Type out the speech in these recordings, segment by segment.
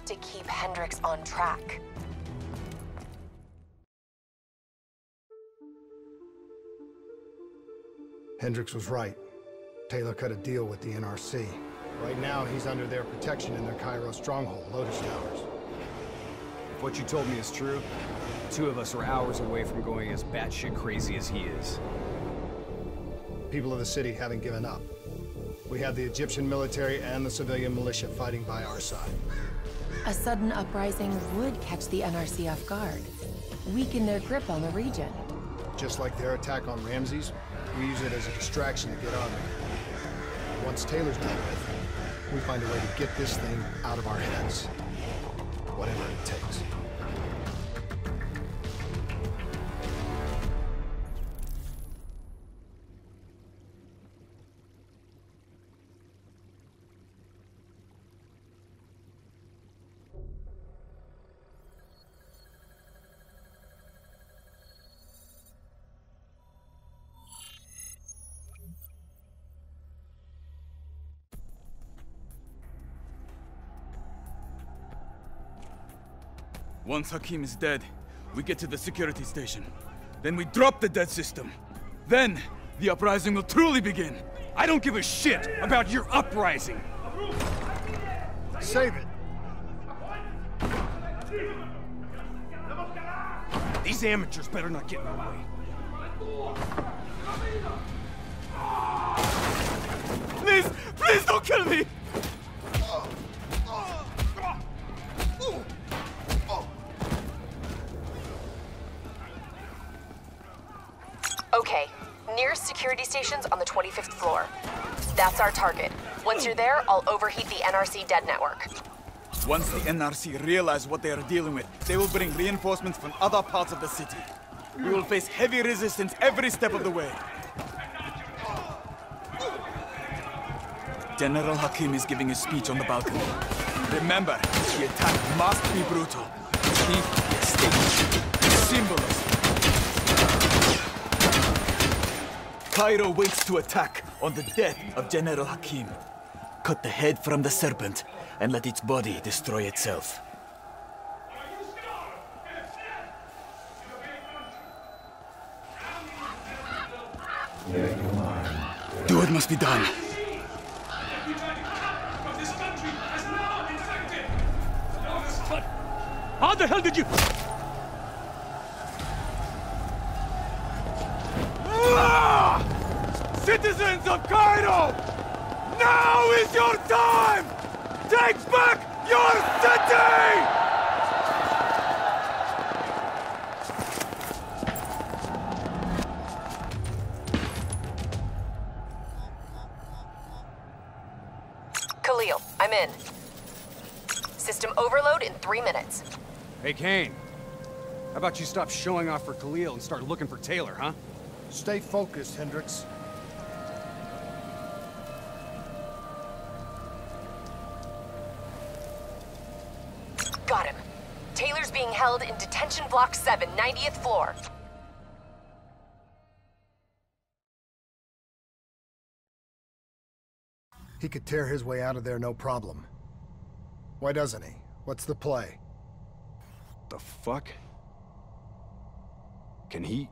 have to keep Hendricks on track. Hendricks was right. Taylor cut a deal with the NRC. Right now, he's under their protection in their Cairo stronghold, Lotus Towers. If what you told me is true, the two of us are hours away from going as batshit crazy as he is. People of the city haven't given up. We have the Egyptian military and the civilian militia fighting by our side. A sudden uprising would catch the NRC off guard, weaken their grip on the region. Just like their attack on Ramses, we use it as a distraction to get on them. Once Taylor's done with, we find a way to get this thing out of our hands. Whatever it takes. Once Hakim is dead, we get to the security station. Then we drop the dead system. Then, the uprising will truly begin. I don't give a shit about your uprising! Save it! These amateurs better not get in my way. Please, please don't kill me! Nearest security station's on the 25th floor. That's our target. Once you're there, I'll overheat the NRC dead network. Once the NRC realize what they are dealing with, they will bring reinforcements from other parts of the city. We will face heavy resistance every step of the way. General Hakim is giving a speech on the balcony. Remember, the attack must be brutal. He state symbolism. Cairo waits to attack on the death of General Hakim. Cut the head from the serpent and let its body destroy itself. Do what must be done. How the hell did you... Citizens of Cairo! Now is your time! Take back your city! Khalil, I'm in. System overload in three minutes. Hey, Kane. How about you stop showing off for Khalil and start looking for Taylor, huh? Stay focused, Hendricks. Block 7, 90th floor. He could tear his way out of there no problem. Why doesn't he? What's the play? The fuck? Can he...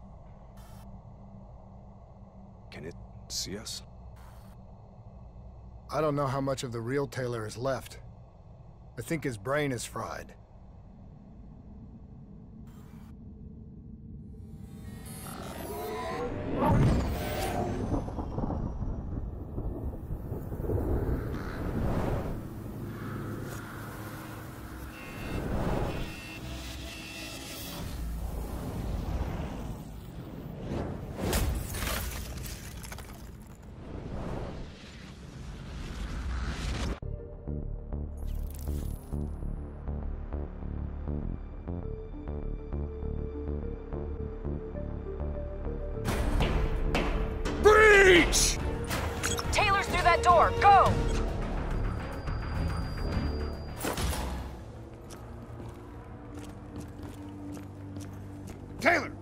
Can it see us? I don't know how much of the real Taylor is left. I think his brain is fried. Door. Go! Taylor!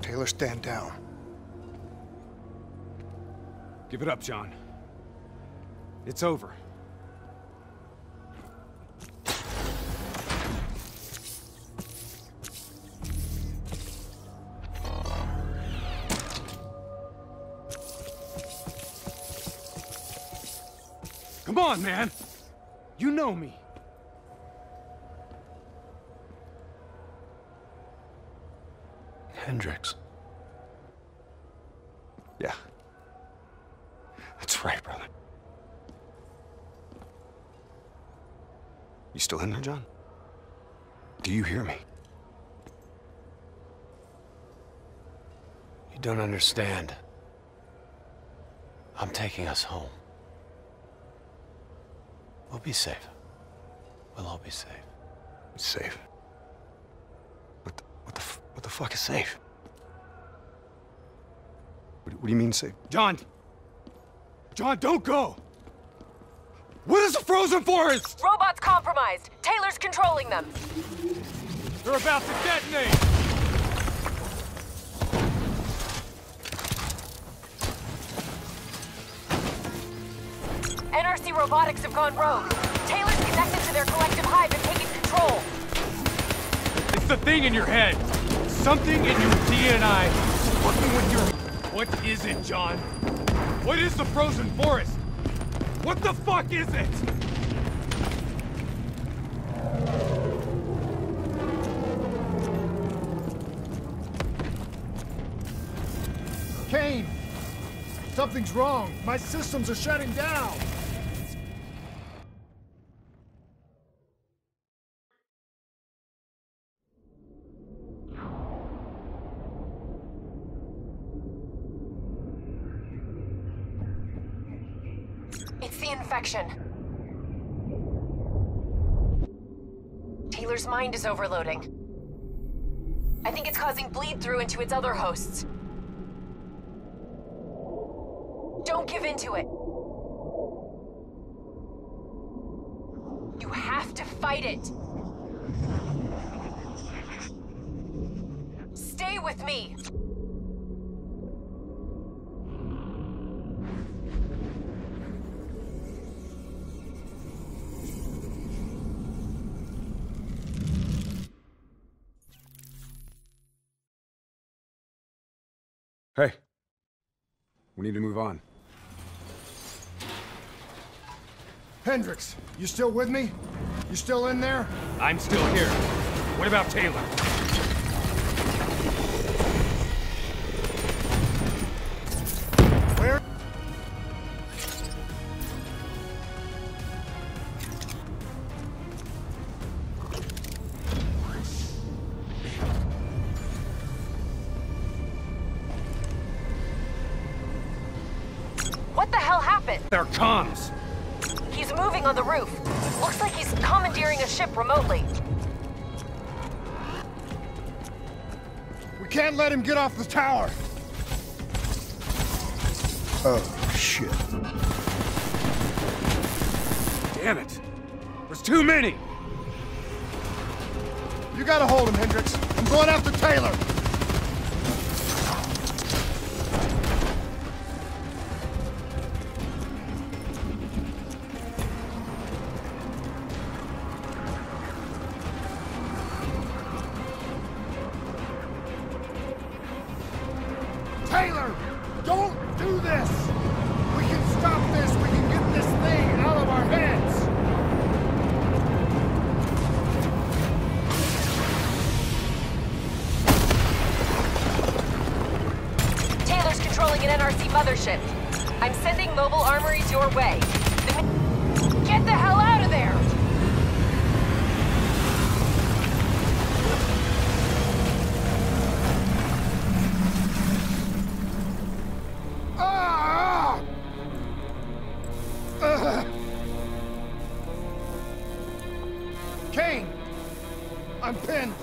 Taylor, stand down. Give it up, John. It's over. Come on, man! You know me. Hendricks. Yeah. That's right, brother. You still in there, John? Do you hear me? You don't understand. I'm taking us home. We'll be safe. We'll all be safe. Safe? What the, what the, f- what the fuck is safe? What, what do you mean safe? John! John, don't go! What is the frozen forest? Robots compromised. Taylor's controlling them. They're about to detonate! NRC robotics have gone rogue. Taylor's connected to their collective hive and taken control. It's the thing in your head. Something in your DNI working with your... What is it, John? What is the frozen forest? What the fuck is it? Kane! Something's wrong. My systems are shutting down. It's Taylor's mind is overloading. I think it's causing bleed through into its other hosts. Don't give in to it. You have to fight it. Stay with me. Hey. We need to move on. Hendricks, you still with me? You still in there? I'm still here. What about Taylor? Hell happened? There. He's moving on the roof. Looks like he's commandeering a ship remotely. We can't let him get off the tower. Oh, shit. Damn it. There's too many. You gotta hold him, Hendricks. I'm going after Taylor. Taylor, Taylor's an NRC mothership. I'm sending mobile armories your way. Get the hell out of there! Kane! I'm pinned!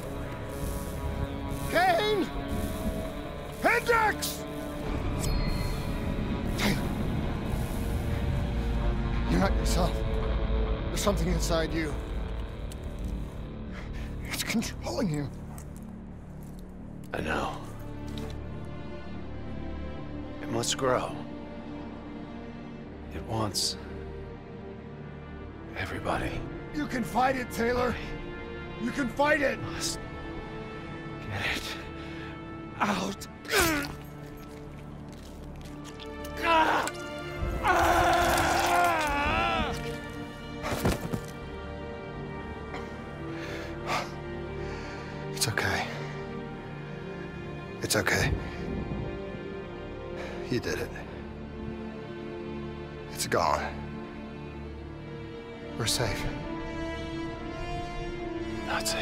Kane! Hendricks! You're not yourself. There's something inside you. It's controlling you. I know. It must grow. It wants everybody. You can fight it, Taylor. You can fight it. Must get it out. It's okay. It's okay. You did it. It's gone. We're safe. Not safe.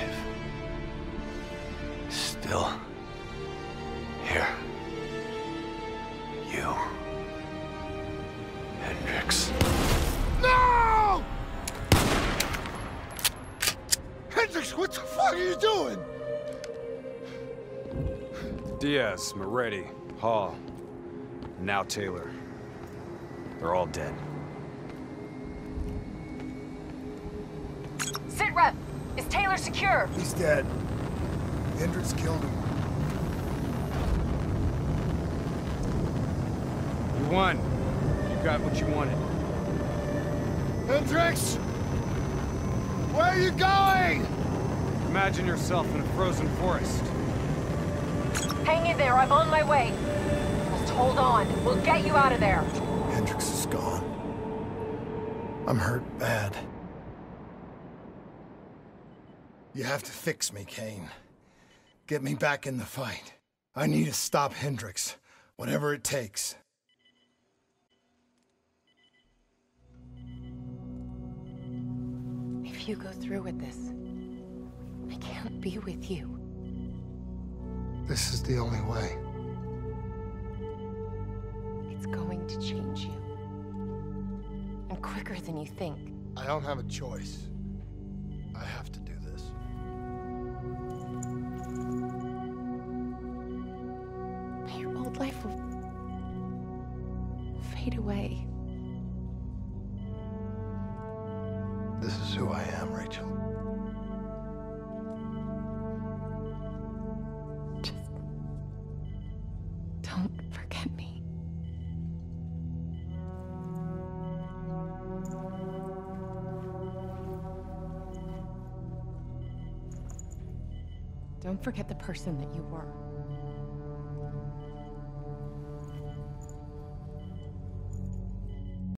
Still here. You. Hendricks. No! Hendricks, what the fuck are you doing? Diaz, Moretti, Hall, and now Taylor. They're all dead. Sit rep! Is Taylor secure? He's dead. Hendricks killed him. You won. You got what you wanted. Hendricks! Where are you going? Imagine yourself in a frozen forest. Hang in there, I'm on my way. Just hold on. We'll get you out of there. Hendricks is gone. I'm hurt bad. You have to fix me, Kane. Get me back in the fight. I need to stop Hendricks, whatever it takes. If you go through with this, I can't be with you. This is the only way. It's going to change you. And quicker than you think. I don't have a choice. Don't forget the person that you were.